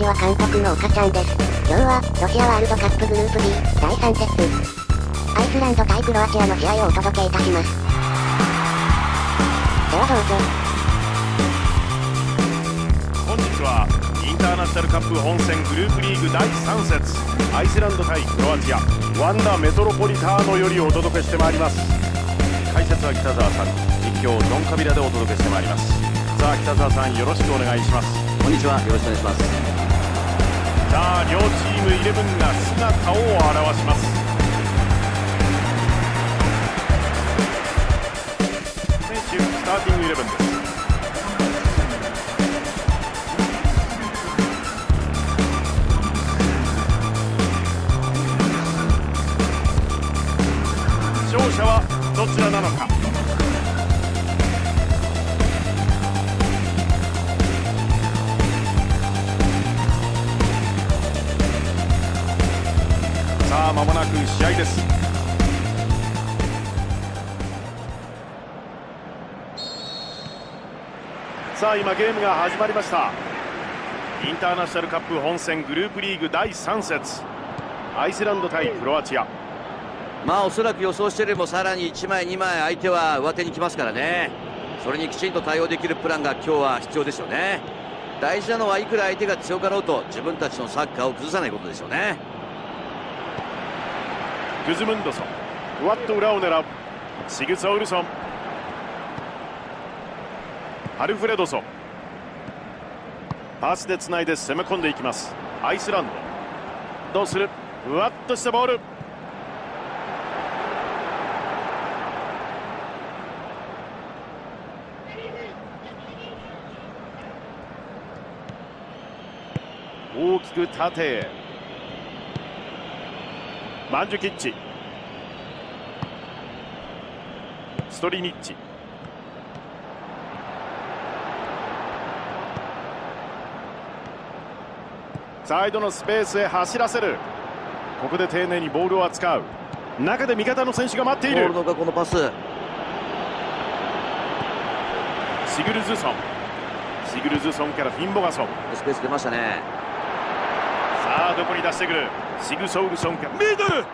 んにちは韓国の岡ちゃんです。今日は、ロシアワールドカップグループ B、第3節。アイスランド対クロアチアの試合をお届けいたします。ではどうぞ。本日は、インターナショナルカップ本戦グループリーグ第3節、アイスランド対クロアチア、ワンダメトロポリターノよりお届けしてまいります。解説は北澤さん、実況ドンカビラでお届けしてまいります。さあ北澤さんよろしくお願いしますこんにちはよろしくお願いしますさあ両チームイレブンが姿を現します。選手スターティングイレブンです。勝者はどちらなのか。あ間もなく試合です。さあ今ゲームが始まりました。インターナショナルカップ本戦グループリーグ第3節。アイスランド対クロアチア。まあおそらく予想してよりもさらに1枚2枚相手は上手に来ますからね。それにきちんと対応できるプランが今日は必要ですよね。大事なのはいくら相手が強かろうと自分たちのサッカーを崩さないことでしょうね。グズムンドソン。ふわっと裏を狙う。シグサウルソン。ハルフレドソン。パスでつないで攻め込んでいきます。アイスランド。どうする？ふわっとしたボール。大きく縦へ。マンジュキッチ。ストリニッチ。サイドのスペースへ走らせる。ここで丁寧にボールを扱う。中で味方の選手が待っている。このパス。シグルズソン。シグルズソンからフィンボガソン。スペース出ましたね。さあどこに出してくる？シグソウルソンかミドル。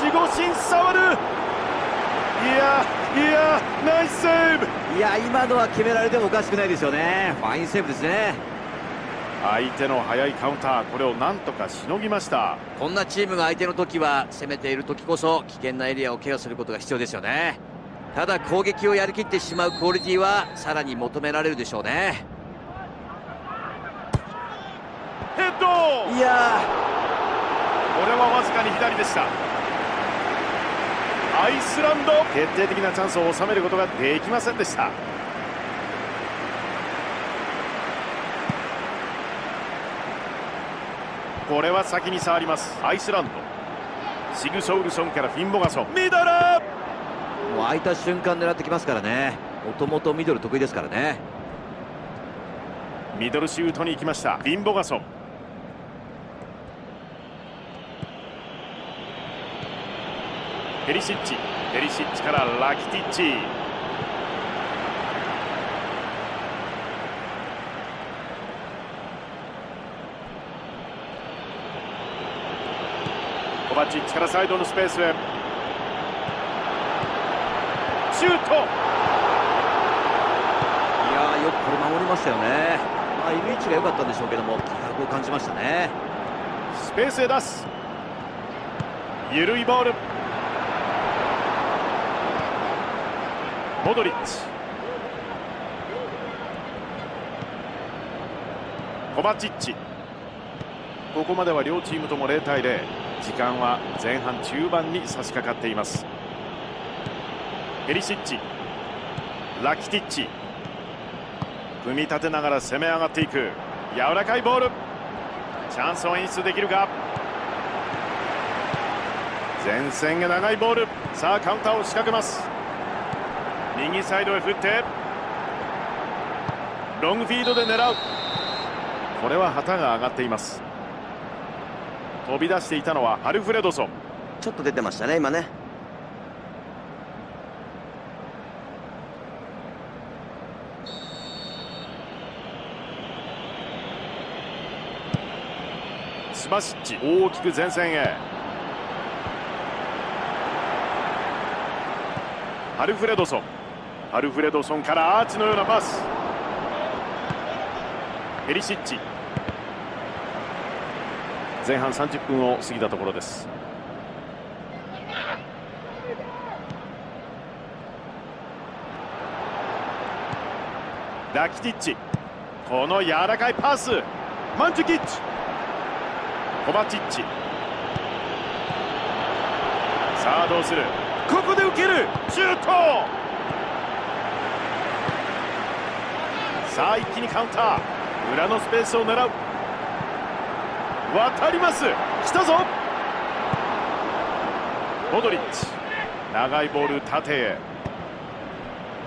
守護神触る。いやいやナイスセーブ。いや今のは決められてもおかしくないですよね。ファインセーブですね。相手の速いカウンターこれをなんとかしのぎました。こんなチームが相手の時は攻めている時こそ危険なエリアをケアすることが必要ですよね。ただ攻撃をやりきってしまうクオリティはさらに求められるでしょうね。ヘッドいやこれはわずかに左でした。アイスランド。決定的なチャンスを収めることができませんでした。これは先に触ります。アイスランド。シグソウルソンからフィンボガソン。ミドル。もう空いた瞬間狙ってきますからね。もともとミドル得意ですからね。ミドルシュートに行きました。フィンボガソンペリシッチペリシッチからラキティッチコバチッチからサイドのスペースへ。シュート！いやよくこれ守りましたよね。まあイメージが良かったんでしょうけども気迫を感じましたね。スペースへ出す。緩いボールモドリッチ。コバチッチ。ここまでは両チームとも0対0時間は前半中盤に差し掛かっています。ペリシッチ。ラキティッチ。組み立てながら攻め上がっていく。柔らかいボール。チャンスを演出できるか。前線へ長いボール。さあカウンターを仕掛けます。右サイドへ振って。ロングフィードで狙う。これは旗が上がっています。飛び出していたのはハルフレドソン。ちょっと出てましたね今ね。スバシッチ大きく前線へ。アルフレドソンアルフレドソンからアーチのようなパス。ペリシッチ。前半30分を過ぎたところです。ラキティッチ。この柔らかいパス。マンジュキッチ。コバチッチ。さあどうする。ここで受ける。シュート。さあ一気にカウンター。裏のスペースを狙う。渡ります。来たぞ。モドリッチ。長いボール縦へ。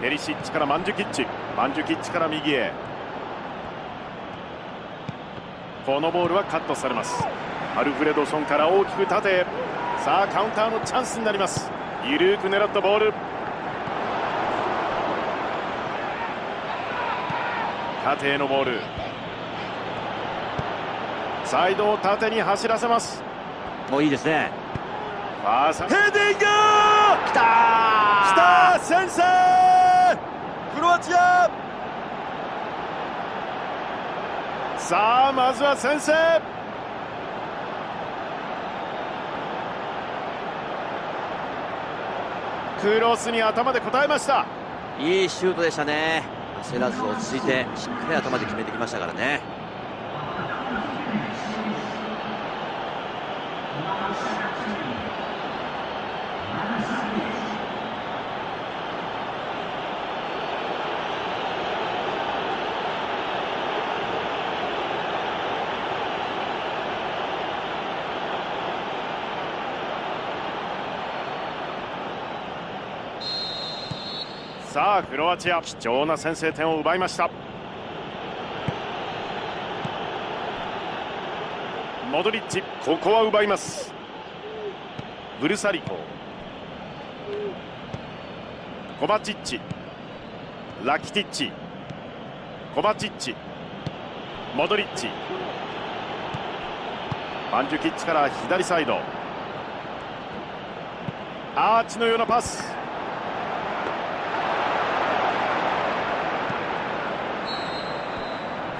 ペリシッチからマンジュキッチ。マンジュキッチから右へ。このボールはカットされます。アルフレドソンから大きく縦へ。さあカウンターのチャンスになります。緩く狙ったボール。縦へのボール。サイドを縦に走らせます。もういいですね。ファーサヘディング!きた来た先制!クロアチア!さあまずは先制。クロスに頭で応えました。いいシュートでしたね焦らず落ち着いてしっかり頭で決めてきましたからね。さあクロアチア貴重な先制点を奪いました。モドリッチここは奪います。ブルサリコ。コバチッチ。ラキティッチ。コバチッチ。モドリッチ。マンジュキッチから左サイド。アーチのようなパス。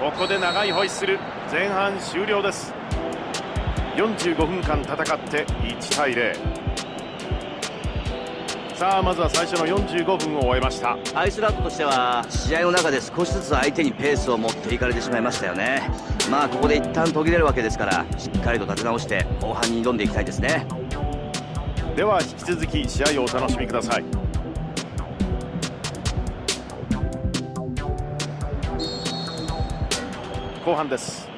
ここで長いホイッスル前半終了です。45分間戦って1対0さあまずは最初の45分を終えました。アイスランドとしては試合の中で少しずつ相手にペースを持っていかれてしまいましたよね。まあここで一旦途切れるわけですからしっかりと立て直して後半に挑んでいきたいですね。では引き続き試合をお楽しみください後半です。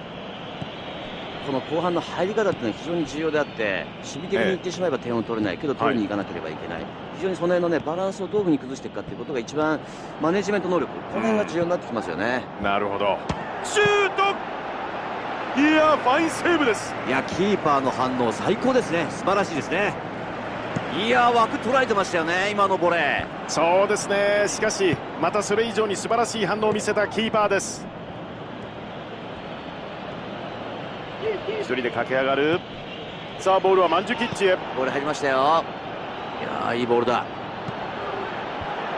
この後半の入り方っていうのは非常に重要であって守備的にいってしまえば点を取れない。けど取りに行かなければいけない、非常にその辺の、ね、バランスをどういうふうに崩していくかということが一番マネジメント能力。この辺が重要になってきますよね、なるほど。シュート!いやファインセーブです。いやキーパーの反応最高ですね。素晴らしいですね。いや枠捉えてましたよね今のボレー。そうですね。しかしまたそれ以上に素晴らしい反応を見せたキーパーです一人で駆け上がる。さあボールはマンジュキッチへ。ボール入りましたよ。いやーいいボールだ。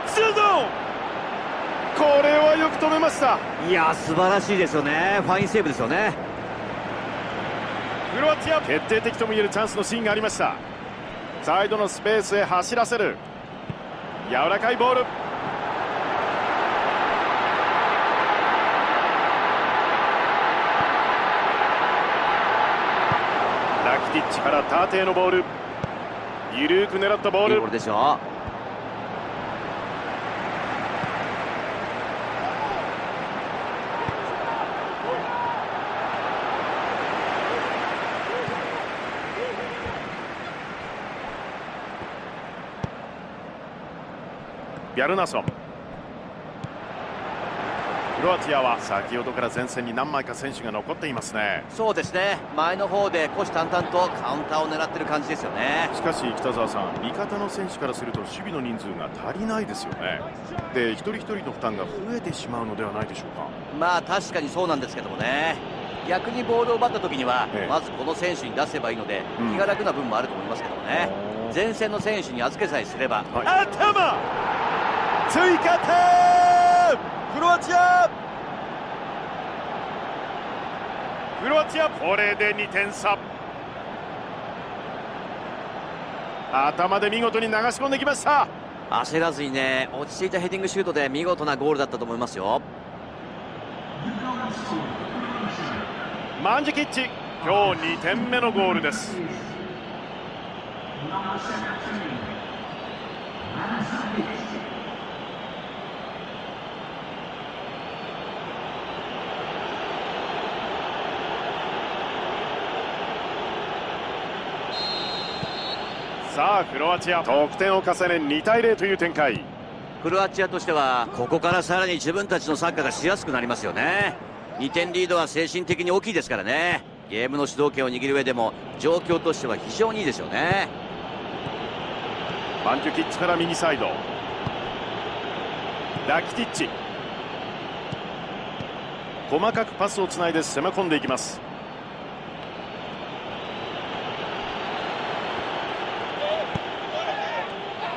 シュートこれはよく止めました。いやー素晴らしいですよね。ファインセーブですよね。クロアチア。決定的ともいえるチャンスのシーンがありました。サイドのスペースへ走らせる。柔らかいボールティッチから縦へのボール。緩く狙ったボール。いいボールでしょ。ビャルナソン。クロアチアは先ほどから前線に何枚か選手が残っていますね。そうですね。前の方で虎視眈々とカウンターを狙ってる感じですよね。しかし北澤さん味方の選手からすると守備の人数が足りないですよね。で一人一人の負担が増えてしまうのではないでしょうか。まあ確かにそうなんですけどもね。逆にボールを奪った時には、ええ。まずこの選手に出せばいいので、うん。気が楽な分もあると思いますけどもね、前線の選手に預けさえすれば、はい。頭追加点クロアチア。クロアチアこれで2点差。頭で見事に流し込んできました。焦らずにね、落ち着いたヘディングシュートで見事なゴールだったと思いますよ。マンジュキッチ今日2点目のゴールですさあクロアチア得点を重ね2対0という展開クロアチアとしては、ここからさらに自分たちのサッカーがしやすくなりますよね。2点リードは精神的に大きいですからね。ゲームの主導権を握る上でも、状況としては非常にいいですよね。マンジュキッチから右サイドラキティッチ細かくパスをつないで攻め込んでいきます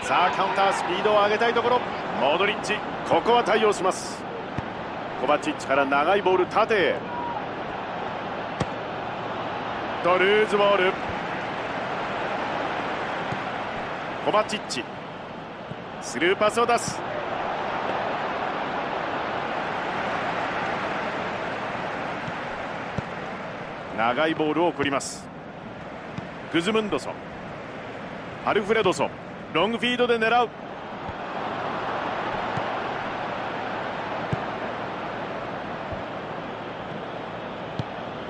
さあカウンタースピードを上げたいところ。モドリッチここは対応します。コバチッチから長いボール縦へ。とルーズボール。コバチッチ。スルーパスを出す。長いボールを送ります。グズムンドソン。アルフレドソン。ロングフィードで狙う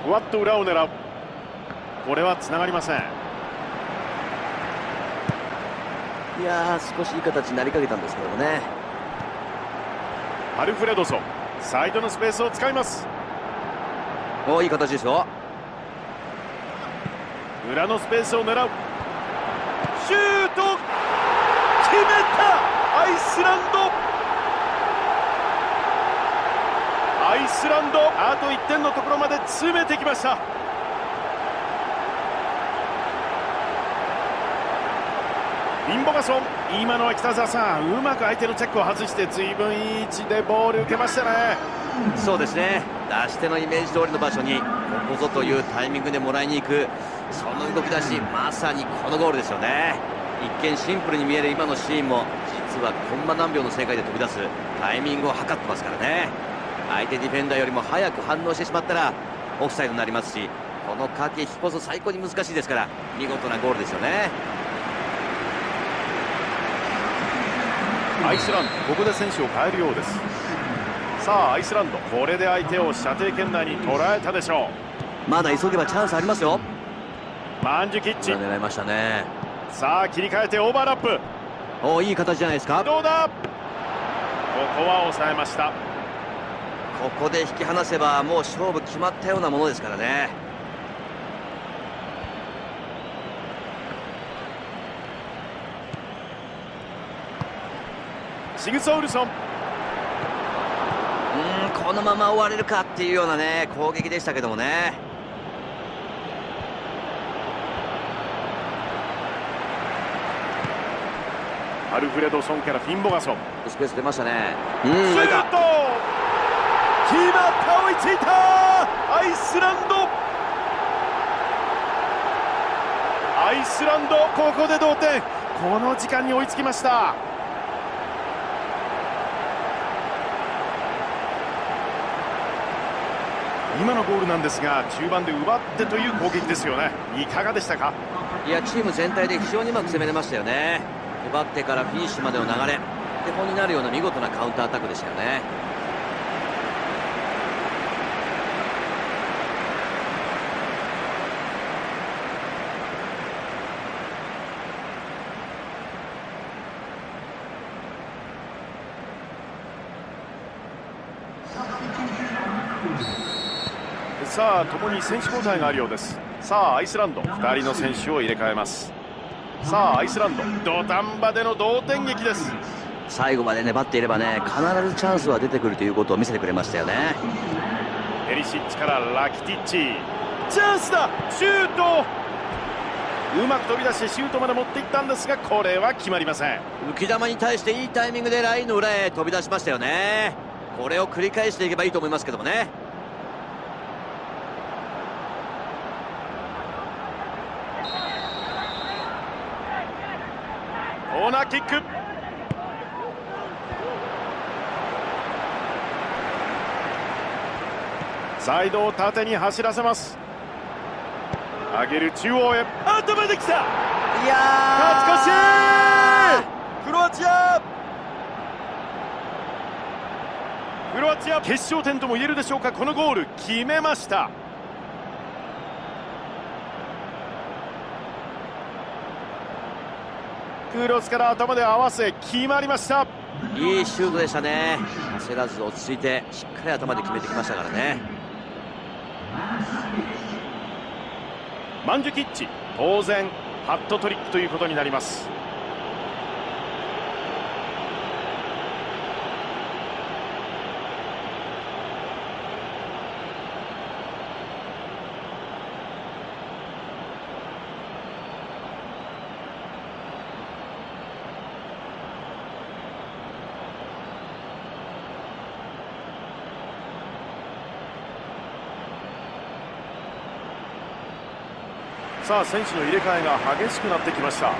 ふわっと裏を狙うこれはつながりませんいやー、少しいい形になりかけたんですけどもね。アルフレドソンサイドのスペースを使いますおいい形ですよ。裏のスペースを狙うシュート決めたアイスランドアイスランドあと1点のところまで詰めてきましたインボガソン今のは北澤さんうまく相手のチェックを外して随分いい位置でボール受けましたねそうですね。出し手のイメージ通りの場所に、ここぞというタイミングでもらいに行く、その動き出し、まさにこのゴールですよね。一見シンプルに見える今のシーンも、実はコンマ何秒の正解で飛び出すタイミングを測ってますからね。相手ディフェンダーよりも早く反応してしまったら、オフサイドになりますし、この駆け引きこそ最高に難しいですから、見事なゴールですよね。アイスランドここで選手を変えるようですさあアイスランドこれで相手を射程圏内に捉えたでしょまだ急げばチャンスありますよ。うマンジュキッチ狙いましたね。さあ切り替えてオーバーラップ。おいい形じゃないですか。どうだ？ここは抑えました。ここで引き離せばもう勝負決まったようなものですからね。シグソウルソン。うーんこのまま終われるかっていうようなね攻撃でしたけどもねアルフレドソンからフィンボガソン。スペース出ましたね。うん。シュート。決まった追いついた。アイスランド。アイスランドここで同点。この時間に追いつきました。今のゴールなんですが中盤で奪ってという攻撃ですよね。いかがでしたか？いやチーム全体で非常にうまく攻めれましたよね奪ってからフィニッシュまでの流れ。手本になるような見事なカウンターアタックでしたよね。さあ共に選手交代があるようです。さあアイスランド2人の選手を入れ替えます。さあアイスランド。土壇場での同点劇です。最後まで粘っていればね必ずチャンスは出てくるということを見せてくれましたよね。ペリシッチからラキティッチ。チャンスだ！シュート！うまく飛び出してシュートまで持っていったんですがこれは決まりません。浮き球に対していいタイミングでラインの裏へ飛び出しましたよね。これを繰り返していけばいいと思いますけどもねコーキック。サイドを縦に走らせます。上げる中央へ。頭できたいや勝ち越し。クロアチア。クロアチア。決勝点とも言えるでしょうか。このゴール決めましたクロスから頭で合わせ決まりました。いいシュートでしたね。焦らず落ち着いてしっかり頭で決めてきましたからね。マンジュキッチ当然ハットトリックということになりますさあ選手の入れ替えが激しくなってきました。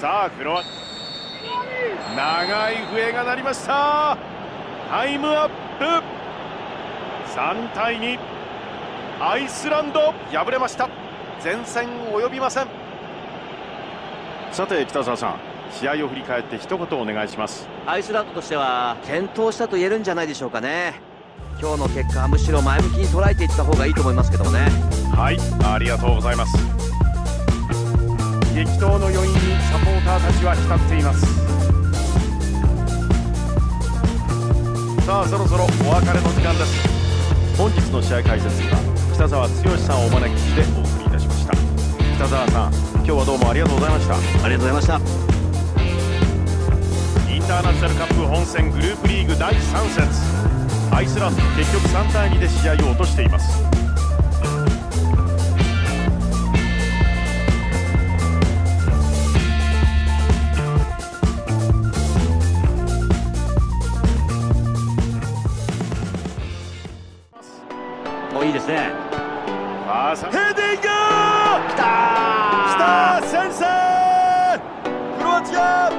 さあクロア長い笛が鳴りました。タイムアップ。3対2アイスランド。敗れました。前線及びません。さて北澤さん。試合を振り返って一言お願いします。アイスランドとしては健闘したと言えるんじゃないでしょうかね。今日の結果はむしろ前向きに捉えていった方がいいと思いますけどもね。はいありがとうございます。激闘の余韻にサポーターたちは浸っています。さあそろそろお別れの時間です。本日の試合解説には北澤剛さんをお招きしてお送りいたしました。北澤さん今日はどうもありがとうございました。ありがとうございましたターナショナルカップ本戦グループリーグ第3節。アイスランド結局3対2で試合を落としています。もういいですね。さあさヘディング！きたきた先制！クロアチア